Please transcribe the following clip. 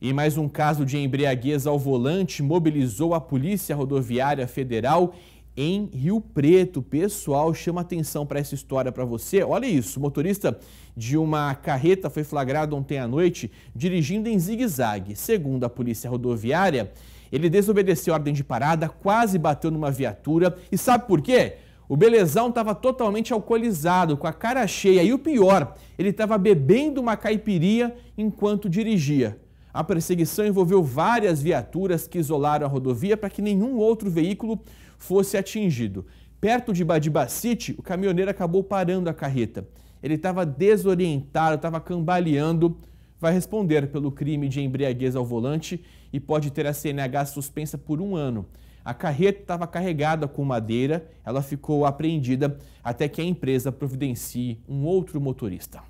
E mais um caso de embriaguez ao volante mobilizou a Polícia Rodoviária Federal em Rio Preto. Pessoal, chama atenção para essa história para você. Olha isso, motorista de uma carreta foi flagrado ontem à noite dirigindo em zigue-zague. Segundo a Polícia Rodoviária, ele desobedeceu a ordem de parada, quase bateu numa viatura. E sabe por quê? O Belezão estava totalmente alcoolizado, com a cara cheia. E o pior, ele estava bebendo uma caipirinha enquanto dirigia. A perseguição envolveu várias viaturas que isolaram a rodovia para que nenhum outro veículo fosse atingido. Perto de Badibacite, o caminhoneiro acabou parando a carreta. Ele estava desorientado, estava cambaleando. Vai responder pelo crime de embriaguez ao volante e pode ter a CNH suspensa por um ano. A carreta estava carregada com madeira, ela ficou apreendida até que a empresa providencie um outro motorista.